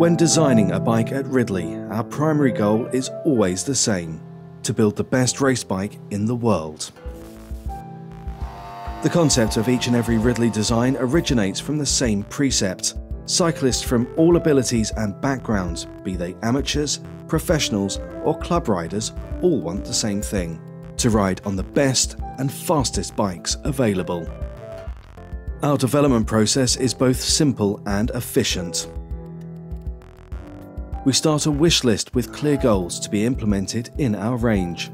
When designing a bike at Ridley, our primary goal is always the same to build the best race bike in the world. The concept of each and every Ridley design originates from the same precept. Cyclists from all abilities and backgrounds, be they amateurs, professionals, or club riders, all want the same thing to ride on the best and fastest bikes available. Our development process is both simple and efficient. We start a wish list with clear goals to be implemented in our range.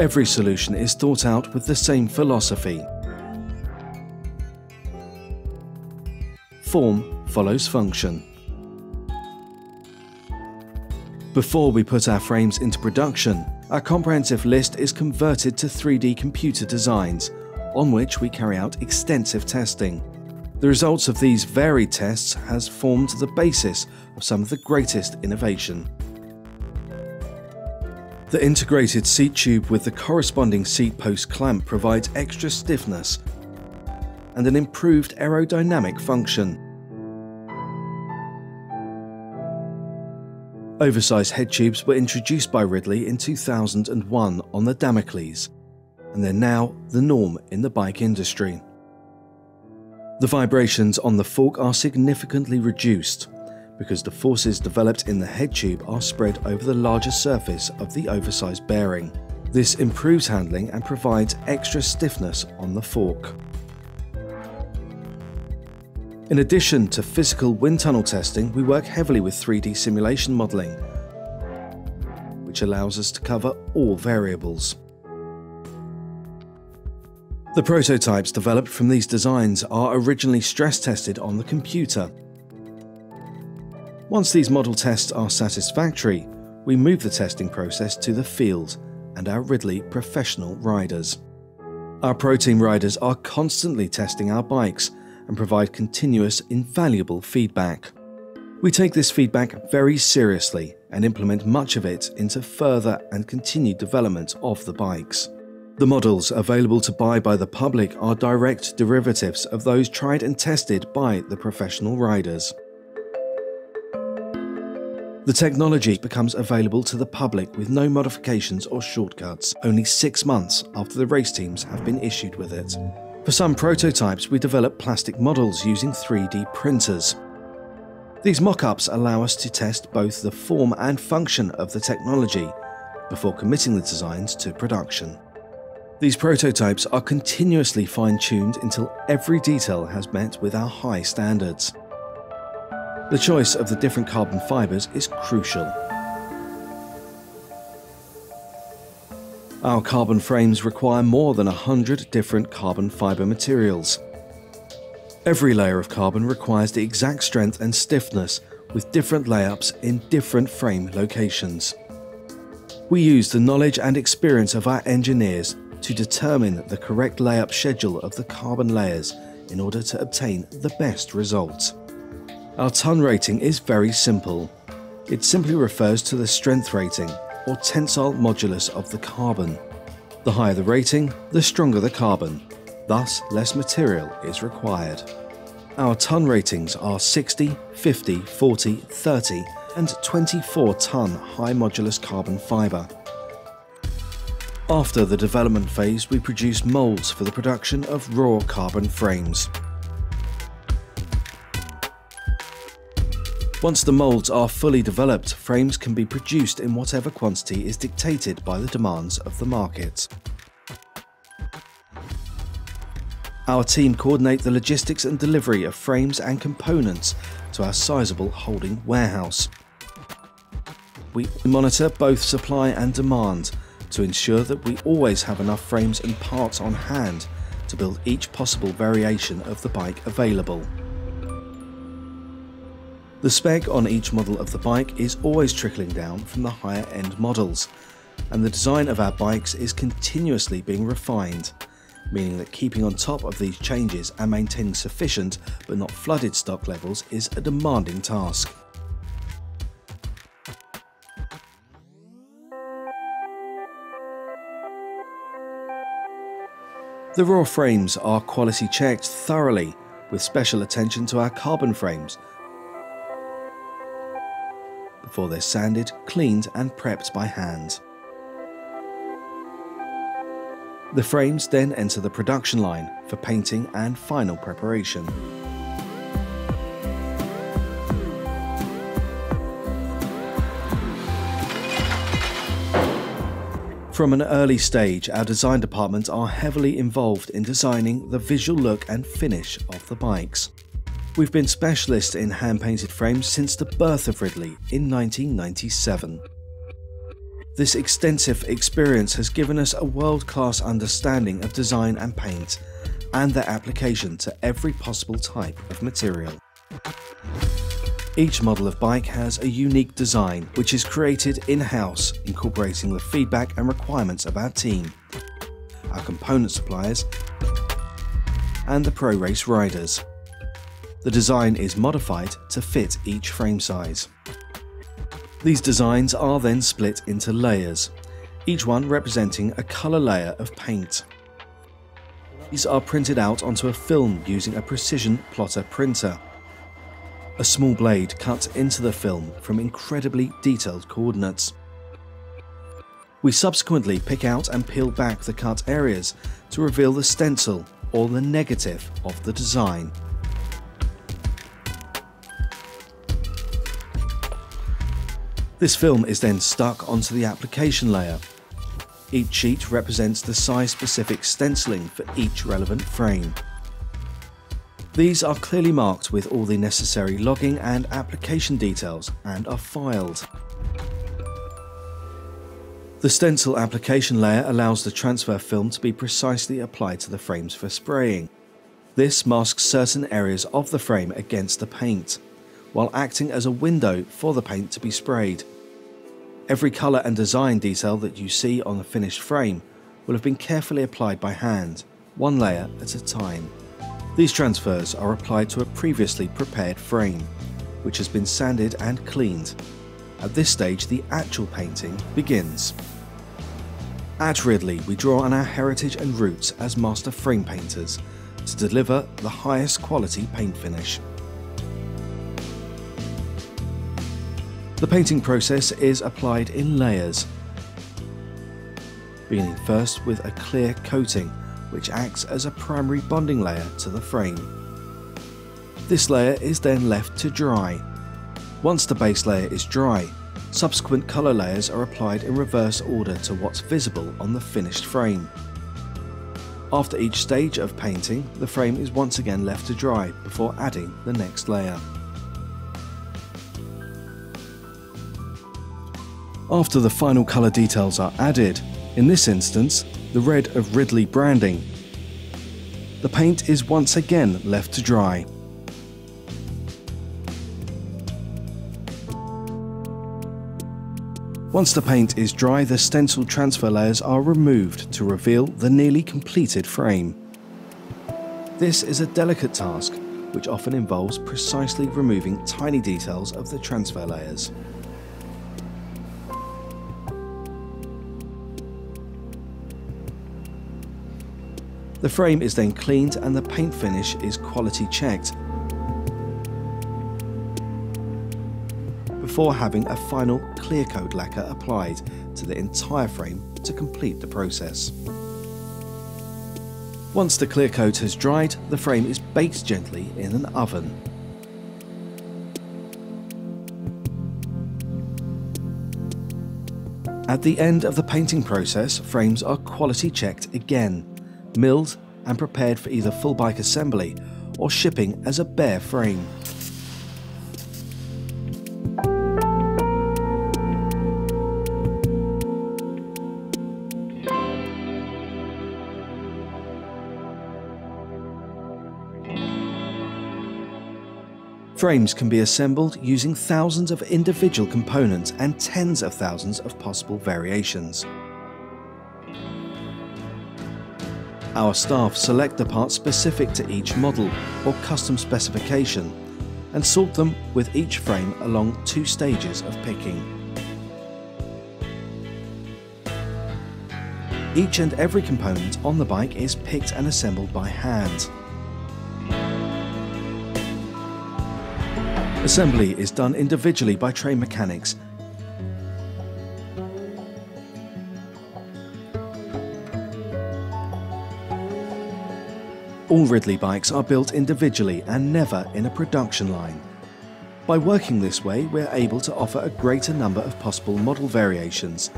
Every solution is thought out with the same philosophy. Form follows function. Before we put our frames into production, our comprehensive list is converted to 3D computer designs, on which we carry out extensive testing. The results of these varied tests has formed the basis of some of the greatest innovation. The integrated seat tube with the corresponding seat post clamp provides extra stiffness and an improved aerodynamic function. Oversized head tubes were introduced by Ridley in 2001 on the Damocles, and they're now the norm in the bike industry. The vibrations on the fork are significantly reduced because the forces developed in the head tube are spread over the larger surface of the oversized bearing. This improves handling and provides extra stiffness on the fork. In addition to physical wind tunnel testing, we work heavily with 3D simulation modelling, which allows us to cover all variables. The prototypes developed from these designs are originally stress tested on the computer. Once these model tests are satisfactory, we move the testing process to the field and our Ridley professional riders. Our Pro Team riders are constantly testing our bikes and provide continuous, invaluable feedback. We take this feedback very seriously and implement much of it into further and continued development of the bikes. The models available to buy by the public are direct derivatives of those tried and tested by the professional riders. The technology becomes available to the public with no modifications or shortcuts, only six months after the race teams have been issued with it. For some prototypes, we develop plastic models using 3D printers. These mock-ups allow us to test both the form and function of the technology before committing the designs to production. These prototypes are continuously fine-tuned until every detail has met with our high standards. The choice of the different carbon fibres is crucial. Our carbon frames require more than 100 different carbon fibre materials. Every layer of carbon requires the exact strength and stiffness with different layups in different frame locations. We use the knowledge and experience of our engineers to determine the correct layup schedule of the carbon layers in order to obtain the best result. Our ton rating is very simple. It simply refers to the strength rating or tensile modulus of the carbon. The higher the rating, the stronger the carbon, thus less material is required. Our ton ratings are 60, 50, 40, 30 and 24 ton high modulus carbon fibre. After the development phase we produce moulds for the production of raw carbon frames. Once the moulds are fully developed, frames can be produced in whatever quantity is dictated by the demands of the market. Our team coordinate the logistics and delivery of frames and components to our sizable holding warehouse. We monitor both supply and demand to ensure that we always have enough frames and parts on hand to build each possible variation of the bike available. The spec on each model of the bike is always trickling down from the higher end models, and the design of our bikes is continuously being refined, meaning that keeping on top of these changes and maintaining sufficient but not flooded stock levels is a demanding task. The raw frames are quality checked thoroughly with special attention to our carbon frames before they're sanded, cleaned and prepped by hand. The frames then enter the production line for painting and final preparation. From an early stage, our design department are heavily involved in designing the visual look and finish of the bikes. We've been specialists in hand painted frames since the birth of Ridley in 1997. This extensive experience has given us a world class understanding of design and paint and their application to every possible type of material. Each model of bike has a unique design, which is created in-house, incorporating the feedback and requirements of our team, our component suppliers, and the pro race riders. The design is modified to fit each frame size. These designs are then split into layers, each one representing a colour layer of paint. These are printed out onto a film using a precision plotter printer. A small blade cuts into the film from incredibly detailed coordinates. We subsequently pick out and peel back the cut areas to reveal the stencil or the negative of the design. This film is then stuck onto the application layer. Each sheet represents the size-specific stenciling for each relevant frame. These are clearly marked with all the necessary logging and application details and are filed. The stencil application layer allows the transfer film to be precisely applied to the frames for spraying. This masks certain areas of the frame against the paint, while acting as a window for the paint to be sprayed. Every colour and design detail that you see on the finished frame will have been carefully applied by hand, one layer at a time. These transfers are applied to a previously prepared frame, which has been sanded and cleaned. At this stage, the actual painting begins. At Ridley, we draw on our heritage and roots as master frame painters to deliver the highest quality paint finish. The painting process is applied in layers, beginning first with a clear coating which acts as a primary bonding layer to the frame. This layer is then left to dry. Once the base layer is dry, subsequent colour layers are applied in reverse order to what's visible on the finished frame. After each stage of painting, the frame is once again left to dry before adding the next layer. After the final colour details are added, in this instance, the red of Ridley branding. The paint is once again left to dry. Once the paint is dry, the stencil transfer layers are removed to reveal the nearly completed frame. This is a delicate task, which often involves precisely removing tiny details of the transfer layers. The frame is then cleaned and the paint finish is quality checked before having a final clear coat lacquer applied to the entire frame to complete the process. Once the clear coat has dried, the frame is baked gently in an oven. At the end of the painting process, frames are quality checked again milled and prepared for either full bike assembly or shipping as a bare frame. Frames can be assembled using thousands of individual components and tens of thousands of possible variations. Our staff select the parts specific to each model or custom specification and sort them with each frame along two stages of picking. Each and every component on the bike is picked and assembled by hand. Assembly is done individually by train mechanics All Ridley bikes are built individually and never in a production line. By working this way, we're able to offer a greater number of possible model variations.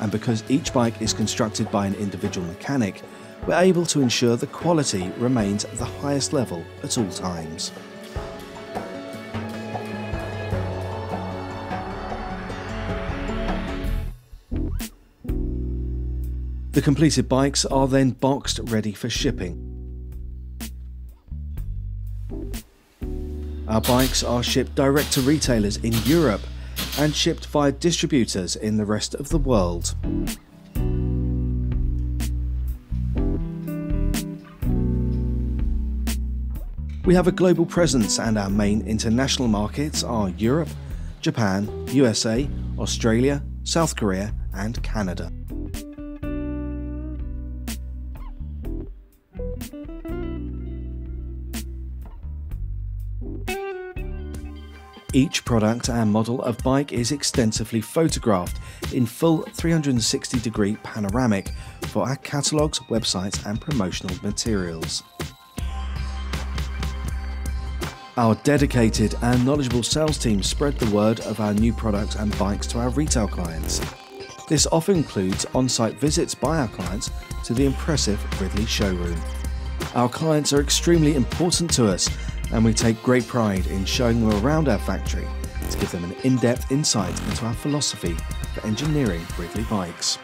And because each bike is constructed by an individual mechanic, we're able to ensure the quality remains at the highest level at all times. The completed bikes are then boxed ready for shipping. Our bikes are shipped direct to retailers in Europe and shipped via distributors in the rest of the world. We have a global presence and our main international markets are Europe, Japan, USA, Australia, South Korea and Canada. Each product and model of bike is extensively photographed in full 360 degree panoramic for our catalogues, websites and promotional materials. Our dedicated and knowledgeable sales team spread the word of our new products and bikes to our retail clients. This often includes on-site visits by our clients to the impressive Ridley showroom. Our clients are extremely important to us and we take great pride in showing them around our factory to give them an in-depth insight into our philosophy for engineering Ridley bikes.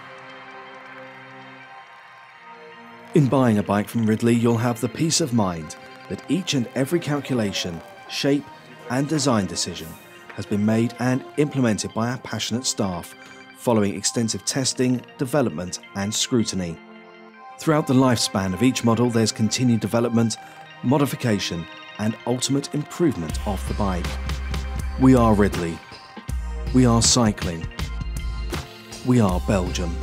In buying a bike from Ridley, you'll have the peace of mind that each and every calculation, shape and design decision has been made and implemented by our passionate staff following extensive testing, development and scrutiny. Throughout the lifespan of each model there's continued development, modification and ultimate improvement of the bike. We are Ridley. We are cycling. We are Belgium.